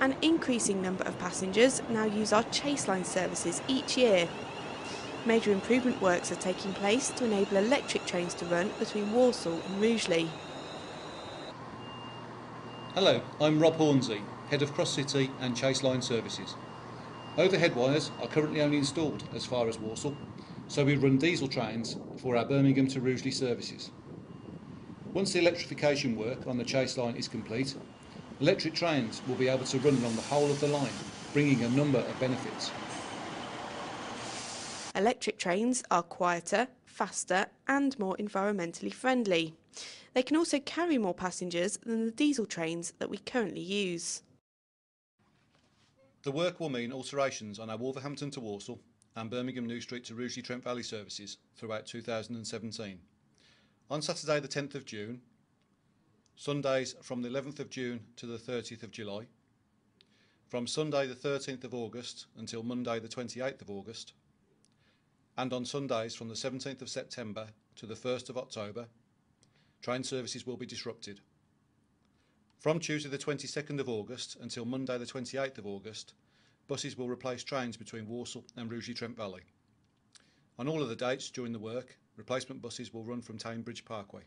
An increasing number of passengers now use our chase line services each year. Major improvement works are taking place to enable electric trains to run between Walsall and Rugeley. Hello, I'm Rob Hornsey, Head of Cross City and Chase Line Services. Overhead wires are currently only installed as far as Walsall, so we run diesel trains for our Birmingham to Rugeley services. Once the electrification work on the chase line is complete, electric trains will be able to run along the whole of the line, bringing a number of benefits. Electric trains are quieter, faster and more environmentally friendly. They can also carry more passengers than the diesel trains that we currently use. The work will mean alterations on our Wolverhampton to Walsall and Birmingham New Street to Rugeley Trent Valley services throughout 2017. On Saturday the 10th of June, Sundays from the 11th of June to the 30th of July, from Sunday the 13th of August until Monday the 28th of August, and on Sundays from the 17th of September to the 1st of October, train services will be disrupted. From Tuesday the 22nd of August until Monday the 28th of August, buses will replace trains between Walsall and Rugeley Trent Valley. On all of the dates during the work, replacement buses will run from Tame Bridge Parkway.